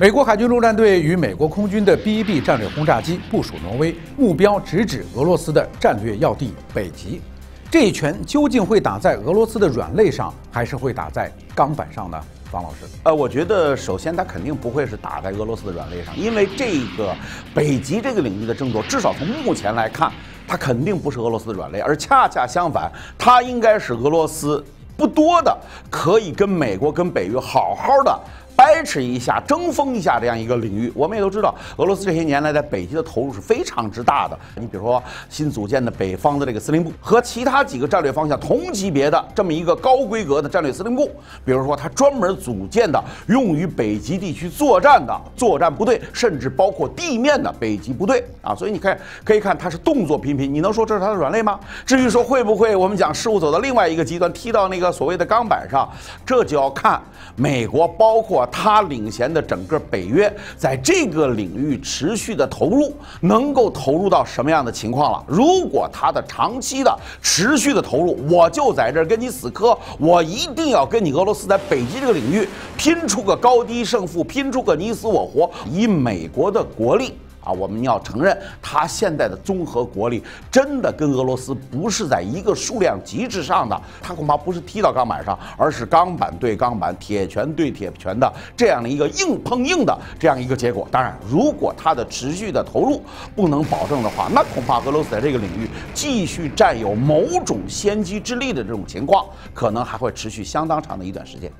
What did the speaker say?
美国海军陆战队与美国空军的 B-1B 战略轰炸机部署挪威，目标直指俄罗斯的战略要地北极。这一拳究竟会打在俄罗斯的软肋上，还是会打在钢板上呢？方老师，呃，我觉得首先它肯定不会是打在俄罗斯的软肋上，因为这个北极这个领域的争夺，至少从目前来看，它肯定不是俄罗斯的软肋，而恰恰相反，它应该是俄罗斯不多的可以跟美国、跟北约好好的。掰扯一下，争锋一下这样一个领域，我们也都知道，俄罗斯这些年来在北极的投入是非常之大的。你比如说新组建的北方的这个司令部，和其他几个战略方向同级别的这么一个高规格的战略司令部，比如说它专门组建的用于北极地区作战的作战部队，甚至包括地面的北极部队啊。所以你看，可以看它是动作频频。你能说这是它的软肋吗？至于说会不会我们讲事物走到另外一个极端，踢到那个所谓的钢板上，这就要看美国包括。他领衔的整个北约在这个领域持续的投入，能够投入到什么样的情况了？如果他的长期的持续的投入，我就在这儿跟你死磕，我一定要跟你俄罗斯在北极这个领域拼出个高低胜负，拼出个你死我活，以美国的国力。啊，我们要承认，它现在的综合国力真的跟俄罗斯不是在一个数量级之上的，它恐怕不是踢到钢板上，而是钢板对钢板、铁拳对铁拳的这样的一个硬碰硬的这样一个结果。当然，如果它的持续的投入不能保证的话，那恐怕俄罗斯在这个领域继续占有某种先机之力的这种情况，可能还会持续相当长的一段时间。